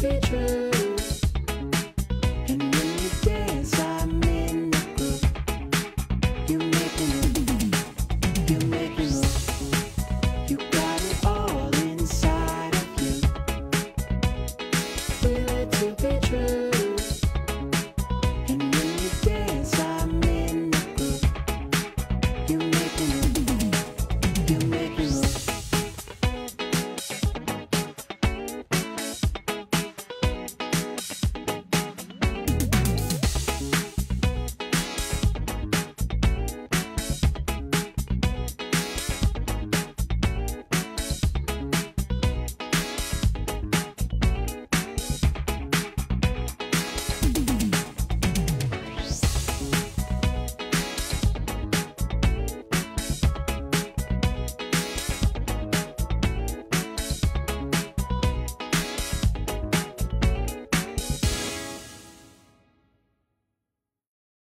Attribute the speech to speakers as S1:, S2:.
S1: fit.